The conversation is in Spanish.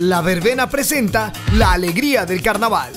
La verbena presenta la alegría del carnaval.